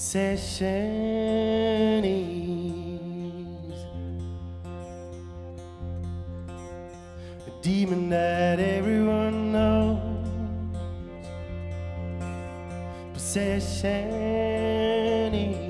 session is A demon that everyone knows. Possession is.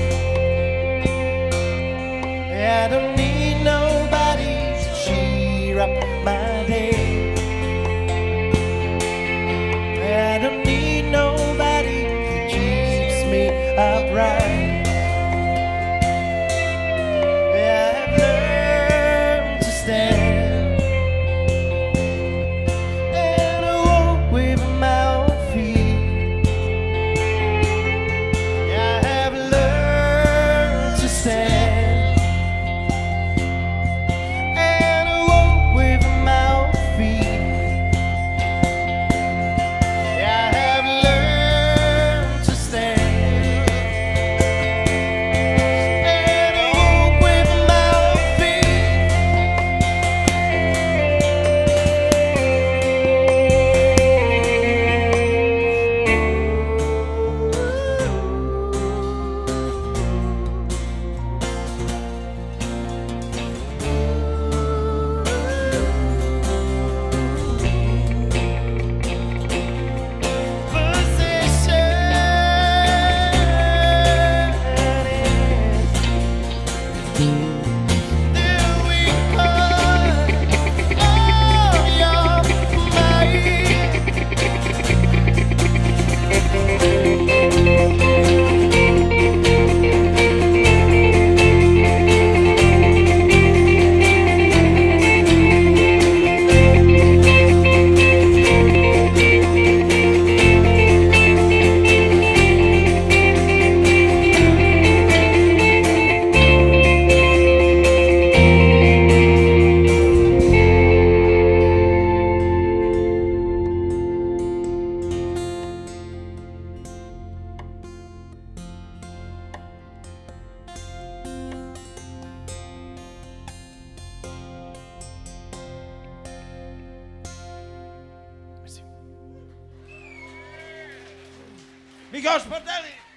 I don't need nobody to cheer up my Miguel Sportelny!